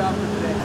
job for today.